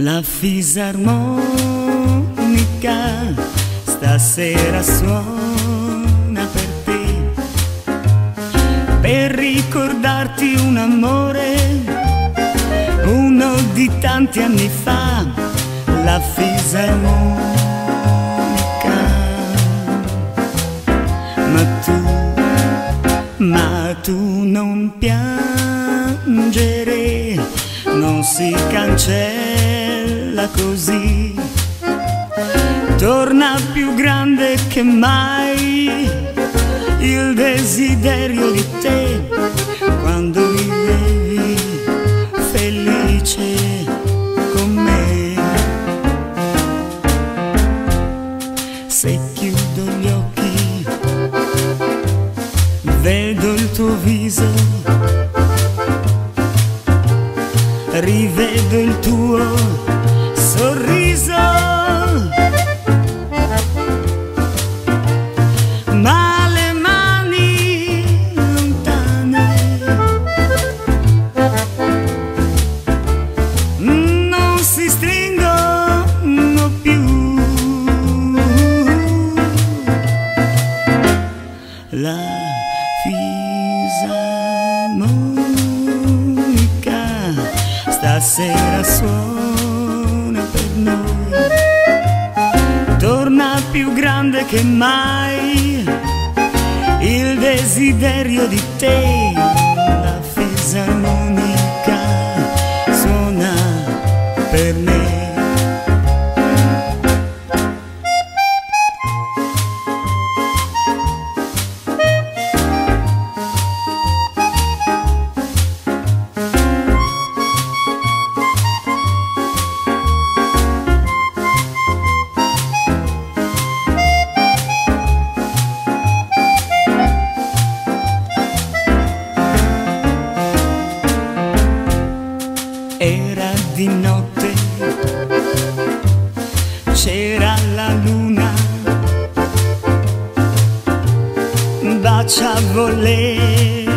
La fisarmonica stasera suona per te, per ricordarti un amore, uno di tanti anni fa, la fisarmonica. Ma tu, ma tu non piangere, non si cancella bella così, torna più grande che mai il desiderio di te quando vivevi felice con me. Se chiudo gli occhi, vedo il tuo viso rivedo il tuo sorriso. Ma non si stringono più. La fisarmonica stasera suona grande che mai il desiderio di te, la fisarmonica di notte, c'era la luna, bacia volere